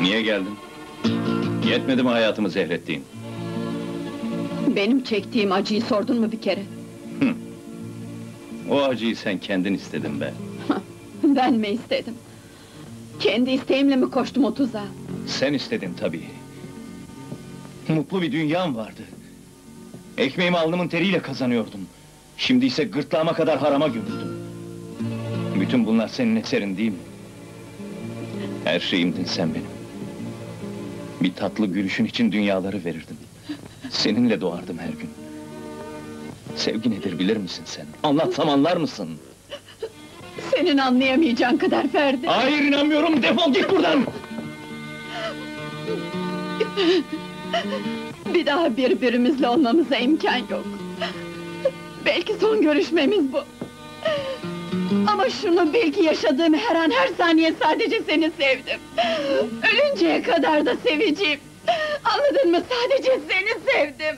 Niye geldin? Yetmedi mi hayatımı zehrettiğin? Benim çektiğim acıyı sordun mu bir kere? O acıyı sen kendin istedin be. Ben mi istedim? Kendi isteğimle mi koştum o tuzağa? Sen istedin tabii. Mutlu bir dünyam vardı. Ekmeğimi alnımın teriyle kazanıyordum. Şimdi ise gırtlağıma kadar harama gömüldüm. Bütün bunlar senin eserin değil mi? Her şeyimdin sen benim. Bir tatlı gülüşün için dünyaları verirdim. Seninle doğardım her gün. Sevgi nedir bilir misin sen? Anlatsam anlar mısın? Senin anlayamayacağın kadar Ferdi. Hayır inanmıyorum, defol git buradan! Bir daha birbirimizle olmamıza imkan yok. Belki son görüşmemiz bu. Ama şunu bil ki yaşadığım her an her saniye sadece seni sevdim. Ölünceye kadar da seveceğim. Anladın mı? Sadece seni sevdim.